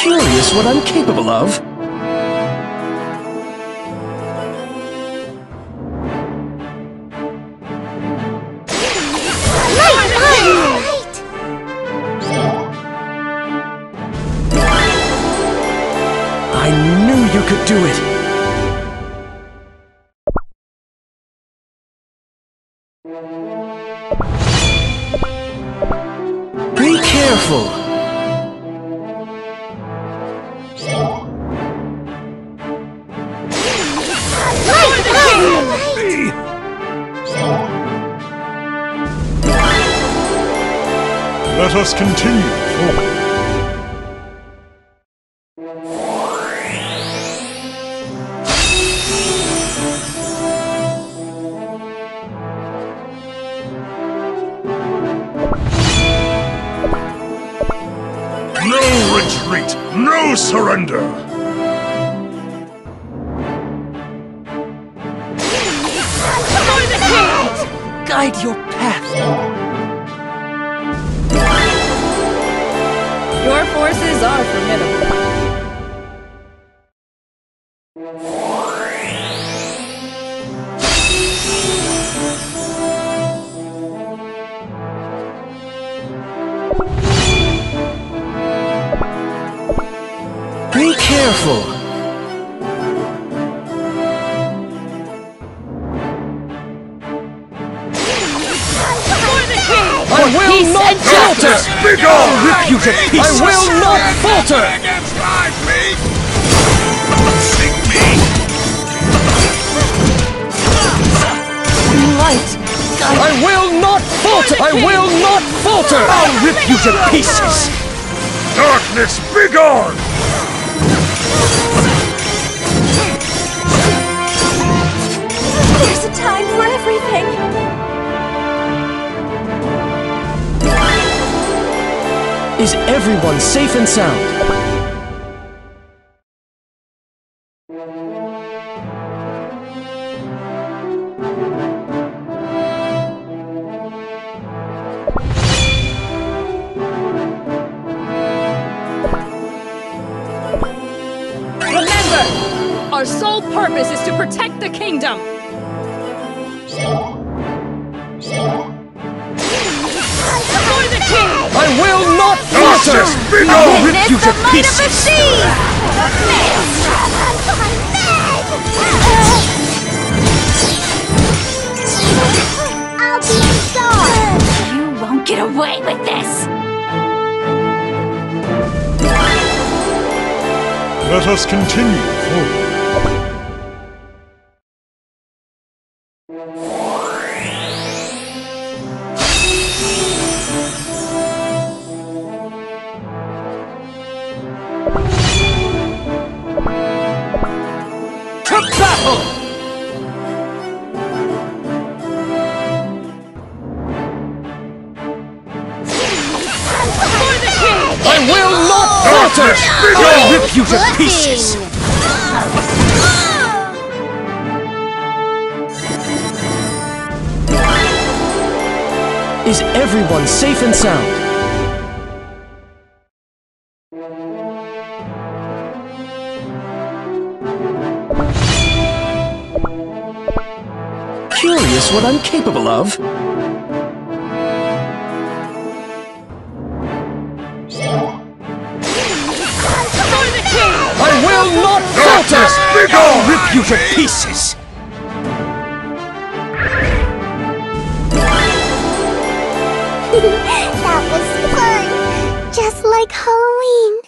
Curious what I'm capable of? I knew you could do it! Be careful! Let us continue forward. No retreat! No surrender! Guide your path! Your are formidable. Be careful! Falter! Begone! Rip you to pieces! I will not falter! Against my feet! Sink me! Light! I will not falter! I will not falter! I'll rip you to pieces! Darkness, begone! There's Is everyone safe and sound? Our sole purpose is to protect the kingdom. For the king! I will not falter! Darkness, begone! Rip you to pieces! I'll be sorry. You won't get away with this. Let us continue forward. I will not falter! I'll rip you to pieces! Is everyone safe and sound? Curious what I'm capable of? I will not falter! I'll rip you to pieces! that was fun. Just like Halloween.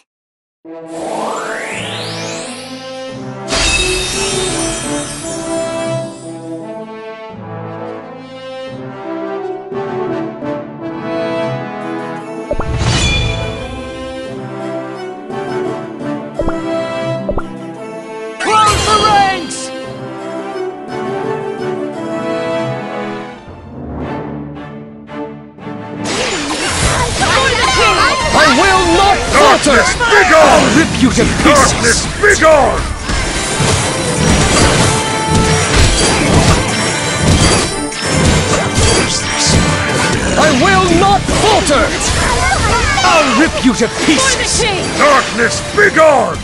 Darkness, begone! I'll rip you to Darkness, pieces! begone! I will not falter! I'll rip you to pieces! king! Darkness, begone!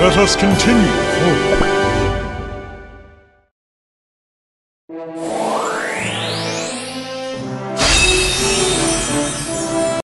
Let us continue forward.